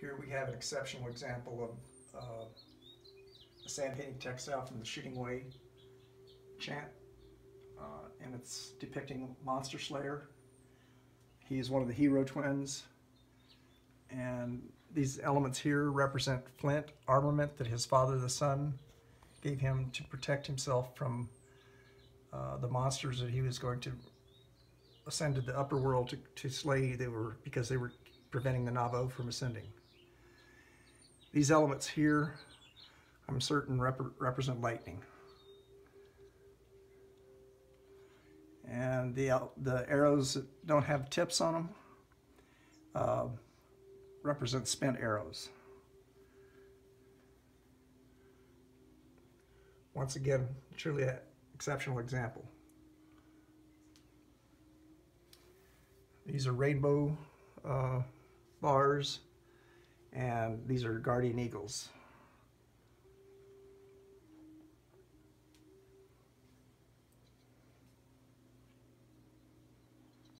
Here we have an exceptional example of uh, a sand painting textile from the Shooting Way chant, uh, and it's depicting Monster Slayer. He is one of the hero twins, and these elements here represent flint armament that his father, the sun, gave him to protect himself from uh, the monsters that he was going to ascend to the upper world to, to slay. They were because they were preventing the Navajo from ascending. These elements here, I'm certain, rep represent lightning. And the, the arrows that don't have tips on them uh, represent spent arrows. Once again, truly an exceptional example. These are rainbow uh, bars, and these are guardian eagles.